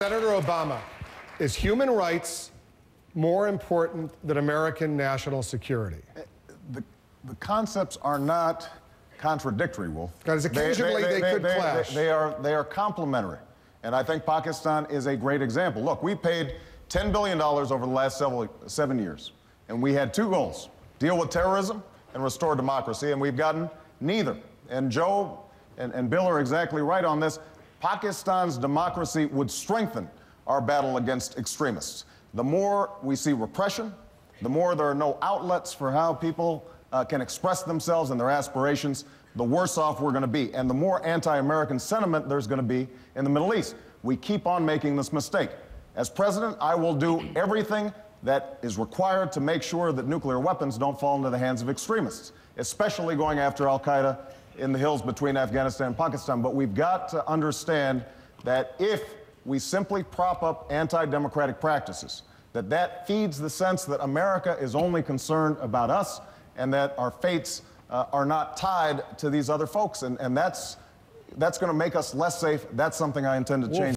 Senator Obama, is human rights more important than American national security? Uh, the, the concepts are not contradictory, Wolf. Because occasionally they, could clash. They, are, they are complementary. And I think Pakistan is a great example. Look, we paid $10 billion over the last several, seven years, and we had two goals deal with terrorism and restore democracy, and we've gotten neither. And Joe and, and Bill are exactly right on this. Pakistan's democracy would strengthen our battle against extremists. The more we see repression, the more there are no outlets for how people uh, can express themselves and their aspirations, the worse off we're going to be. And the more anti American sentiment there's going to be in the Middle East. We keep on making this mistake. As president, I will do everything that is required to make sure that nuclear weapons don't fall into the hands of extremists, especially going after Al Qaeda in the hills between Afghanistan and Pakistan. But we've got to understand that if we simply prop up anti-democratic practices, that that feeds the sense that America is only concerned about us and that our fates uh, are not tied to these other folks. And, and that's, that's going to make us less safe. That's something I intend to change.